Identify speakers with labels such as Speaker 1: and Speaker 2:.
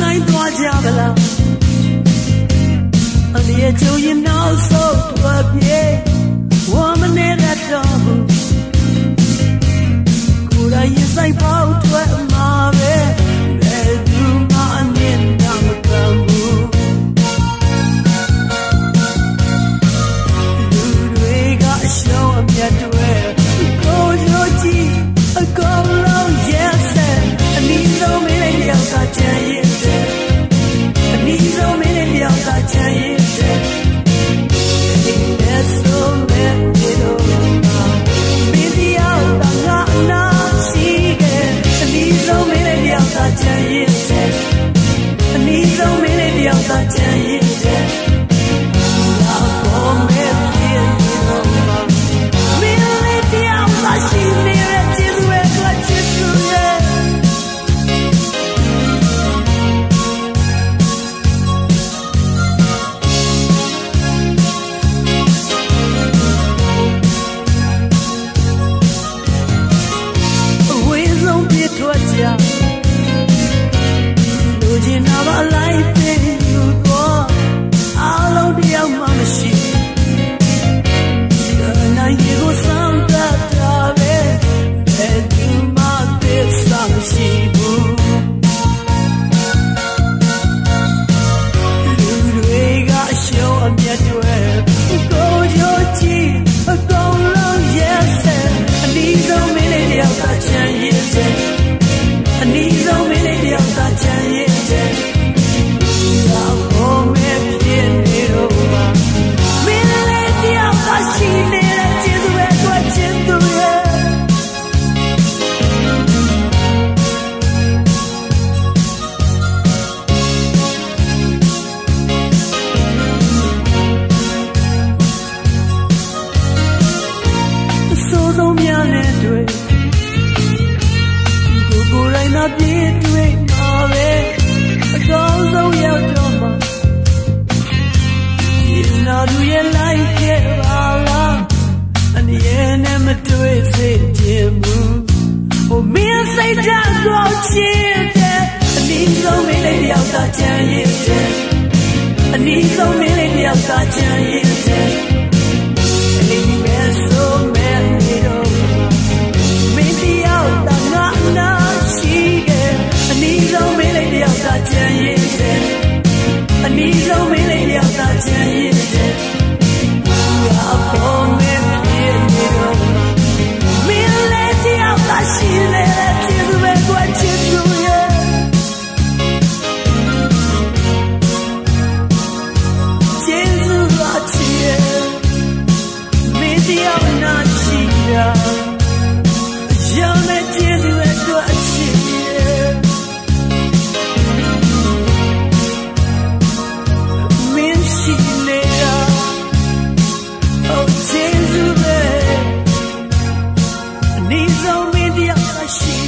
Speaker 1: ခိုင်းသွားကြမလားအလျက်ကျုံရင်နောက်ဆုတ်သွားပြေဝမ်းမနေတတ်တော့ဘူးကိုယ်ရည်ဆိုင်ပေါ့ တွေ့စေခြင်းဘူးဟိုမင်းစိတ်ဓာတ်ကိုချစ်တဲ့အနည်းဆုံးမင်းလေးတယောက်သာချမ်းရည်တဲ့အနည်းဆုံးမင်းလေးတယောက်သာချမ်းရည်တဲ့ see.